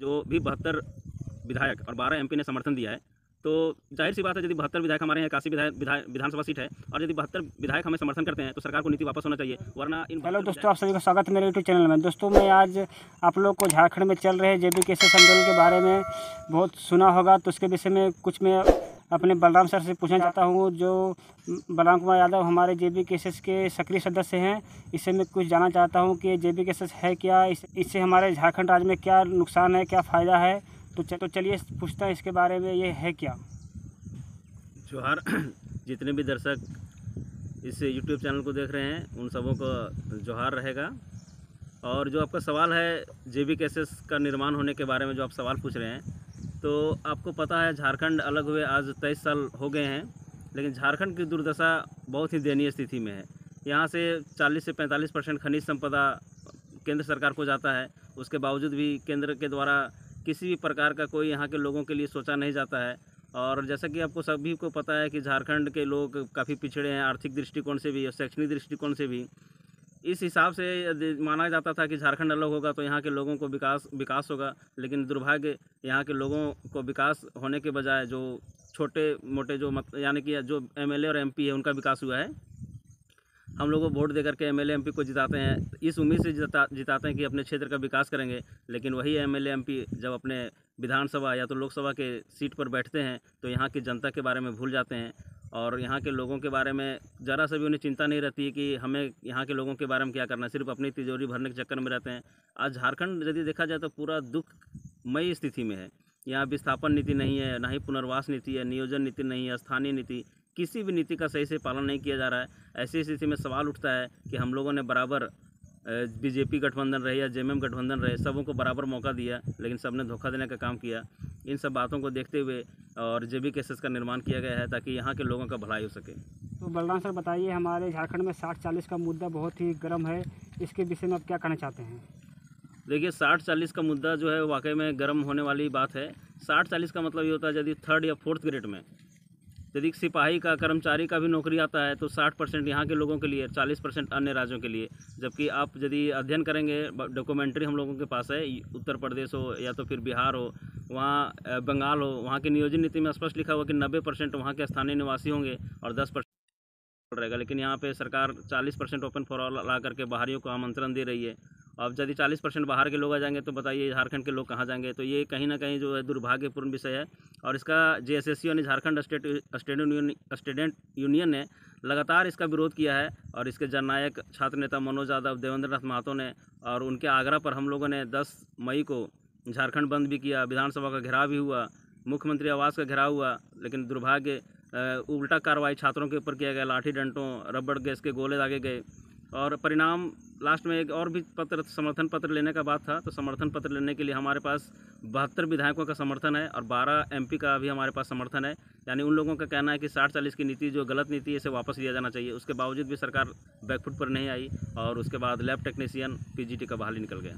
जो भी बहत्तर विधायक और बारह एमपी ने समर्थन दिया है तो ज़ाहिर सी बात है यदि बहत्तर विधायक हमारे यहाँ इक्यासी विधायक विधायक विधानसभा सीट है और यदि बहत्तर विधायक हमें समर्थन करते हैं तो सरकार को नीति वापस होना चाहिए वरना इन हेलो दोस्तों आप सभी का स्वागत है मेरे यूट्यूब चैनल में। दोस्तों मैं आज आप लोग को झारखंड में चल रहे जे बी के आंदोलन के बारे में बहुत सुना होगा तो उसके विषय में कुछ मैं अपने बलराम सर से पूछना चाहता हूँ, जो बलराम कुमार यादव हमारे जे बी केसेस के सक्रिय सदस्य हैं, इससे मैं कुछ जानना चाहता हूँ कि जे बी केसेस है क्या इससे हमारे झारखंड राज्य में क्या नुकसान है, क्या फ़ायदा है? तो तो चलिए पूछते हैं इसके बारे में, ये है क्या? जोहार, जितने भी दर्शक इस यूट्यूब चैनल को देख रहे हैं, उन सबों को जोहार रहेगा। और जो आपका सवाल है जे बी का निर्माण होने के बारे में जो आप सवाल पूछ रहे हैं तो आपको पता है झारखंड अलग हुए आज तेईस साल हो गए हैं, लेकिन झारखंड की दुर्दशा बहुत ही दयनीय स्थिति में है। यहाँ से 40 से 45 परसेंट खनिज संपदा केंद्र सरकार को जाता है, उसके बावजूद भी केंद्र के द्वारा किसी भी प्रकार का कोई यहाँ के लोगों के लिए सोचा नहीं जाता है। और जैसा कि आपको सभी को पता है कि झारखंड के लोग काफ़ी पिछड़े हैं आर्थिक दृष्टिकोण से भी और शैक्षणिक दृष्टिकोण से भी। इस हिसाब से माना जाता था कि झारखंड अलग होगा तो यहाँ के लोगों को विकास विकास होगा। लेकिन दुर्भाग्य, यहाँ के लोगों को विकास होने के बजाय जो छोटे मोटे जो मत, यानी कि जो एमएलए और एमपी है, उनका विकास हुआ है। हम लोगों को वोट देकर के एम एल को जिताते हैं। इस उम्मीद से जिता, जिताते हैं कि अपने क्षेत्र का विकास करेंगे। लेकिन वही एम एल जब अपने विधानसभा या तो लोकसभा के सीट पर बैठते हैं तो यहाँ की जनता के बारे में भूल जाते हैं। और यहाँ के लोगों के बारे में ज़रा सा भी उन्हें चिंता नहीं रहती है कि हमें यहाँ के लोगों के बारे में क्या करना सिर्फ़ अपनी तिजोरी भरने के चक्कर में रहते हैं। आज झारखंड यदि देखा जाए तो पूरा दुखमयी स्थिति में है। यहाँ विस्थापन नीति नहीं है, ना ही पुनर्वास नीति है, नियोजन नीति नहीं है, स्थानीय नीति, किसी भी नीति का सही से पालन नहीं किया जा रहा है। ऐसी स्थिति में सवाल उठता है कि हम लोगों ने बराबर बीजेपी गठबंधन रहे या जेएमएम गठबंधन रहे, सबों को बराबर मौका दिया, लेकिन सबने धोखा देने का काम किया। इन सब बातों को देखते हुए और जे बी केसेस का निर्माण किया गया है ताकि यहाँ के लोगों का भलाई हो सके। तो बलराम सर बताइए हमारे झारखंड में साठ चालीस का मुद्दा बहुत ही गर्म है इसके विषय में आप क्या कहना चाहते हैं? देखिए साठ चालीस का मुद्दा जो है वाकई में गर्म होने वाली बात है। साठ चालीस का मतलब ये होता है यदि थर्ड या फोर्थ ग्रेड में यदि सिपाही का, कर्मचारी का भी नौकरी आता है तो साठ परसेंट यहाँ के लोगों के लिए, चालीस परसेंट अन्य राज्यों के लिए। जबकि आप यदि अध्ययन करेंगे, डॉक्यूमेंट्री हम लोगों के पास है, उत्तर प्रदेश हो या तो फिर बिहार हो, वहाँ बंगाल हो, वहाँ की नियोजन नीति में स्पष्ट लिखा हुआ कि नब्बे परसेंट वहाँ के स्थानीय निवासी होंगे और दस परसेंट रहेगा। लेकिन यहाँ पे सरकार चालीस परसेंट ओपन फॉर ऑल ला करके बाहरियों को आमंत्रण दे रही है। अब यदि चालीस परसेंट बाहर के लोग आ जाएँगे तो बताइए झारखंड के लोग कहाँ जाएँगे? तो ये कहीं ना कहीं जो है दुर्भाग्यपूर्ण विषय है। और इसका जे एस एस यानी Jharkhand state student union student union ने लगातार इसका विरोध किया है और इसके जननायक छात्र नेता मनोज यादव, देवेंद्र नाथ महतो ने और उनके आग्रह पर हम लोगों ने 10 मई को झारखंड बंद भी किया, विधानसभा का घेराव भी हुआ, मुख्यमंत्री आवास का घेराव हुआ, लेकिन दुर्भाग्य उल्टा कार्रवाई छात्रों के ऊपर किया गया, लाठी डंटों, रबड़ गैस के गोले दागे गए। और परिणाम लास्ट में एक और भी पत्र, समर्थन पत्र लेने का बात था तो समर्थन पत्र लेने के लिए हमारे पास बहत्तर विधायकों का समर्थन है और बारह एमपी का भी हमारे पास समर्थन है। यानी उन लोगों का कहना है कि साठ चालीस की नीति, जो गलत नीति है, इसे वापस लिया जाना चाहिए। उसके बावजूद भी सरकार बैकफुट पर नहीं आई और उसके बाद लैब टेक्नीशियन पीजीटी का बहाली निकल गया।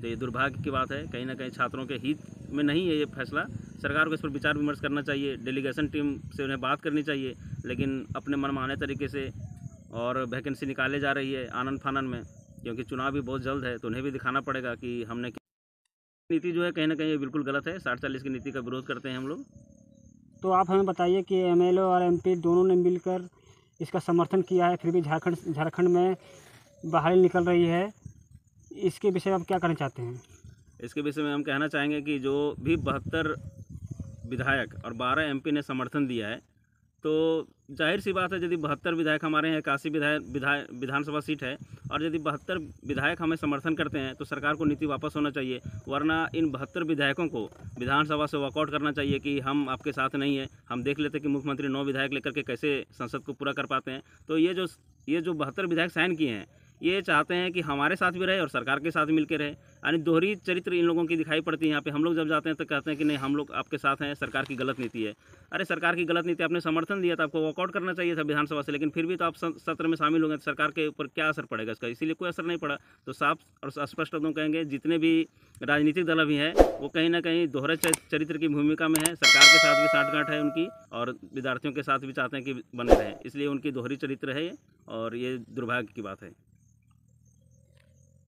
तो ये दुर्भाग्य की बात है, कहीं ना कहीं छात्रों के हित में नहीं है ये फैसला। सरकार को इस पर विचार विमर्श करना चाहिए, डेलीगेशन टीम से उन्हें बात करनी चाहिए, लेकिन अपने मनमाने तरीके से और वैकेंसी निकाले जा रही है आनंद फानन में क्योंकि चुनाव भी बहुत जल्द है तो उन्हें भी दिखाना पड़ेगा कि हमने नीति जो है कहीं ना कहीं ये बिल्कुल गलत है साठ चालीस की नीति का विरोध करते हैं हम लोग। तो आप हमें बताइए कि एमएलए और एमपी दोनों ने मिलकर इसका समर्थन किया है फिर भी झारखंड झारखंड में बहाली निकल रही है। इसके विषय में आप क्या कहना चाहते हैं? इसके विषय में हम कहना चाहेंगे कि जो भी बहत्तर विधायक और बारह एमपी ने समर्थन दिया है तो ज़ाहिर सी बात है, यदि बहत्तर विधायक हमारे यहाँ इक्यासी विधायक विधायक, विधानसभा सीट है, और यदि बहत्तर विधायक हमें समर्थन करते हैं तो सरकार को नीति वापस होना चाहिए, वरना इन बहत्तर विधायकों को विधानसभा से वॉकआउट करना चाहिए कि हम आपके साथ नहीं हैं, हम देख लेते कि मुख्यमंत्री नौ विधायक लेकर के कैसे संसद को पूरा कर पाते हैं। तो ये जो ये जो बहत्तर विधायक साइन किए हैं ये चाहते हैं कि हमारे साथ भी रहे और सरकार के साथ मिल के रहे। यानी दोहरी चरित्र इन लोगों की दिखाई पड़ती है यहाँ पे। हम लोग जब जाते हैं तो कहते हैं कि नहीं, हम लोग आपके साथ हैं, सरकार की गलत नीति है। अरे, सरकार की गलत नीति आपने समर्थन दिया था, आपको वॉकआउट करना चाहिए था विधानसभा से, लेकिन फिर भी तो आप सत्र में शामिल होंगे तो सरकार के ऊपर क्या असर पड़ेगा इसका? इसीलिए कोई असर नहीं पड़ा। तो साफ़ और स्पष्ट शब्दों कहेंगे, जितने भी राजनीतिक दल अभी हैं, वो कहीं ना कहीं दोहरे चरित्र की भूमिका में है। सरकार के साथ भी साठगांठ है उनकी, और विद्यार्थियों के साथ भी चाहते हैं कि बने रहें। इसलिए उनकी दोहरी चरित्र है और ये दुर्भाग्य की बात है।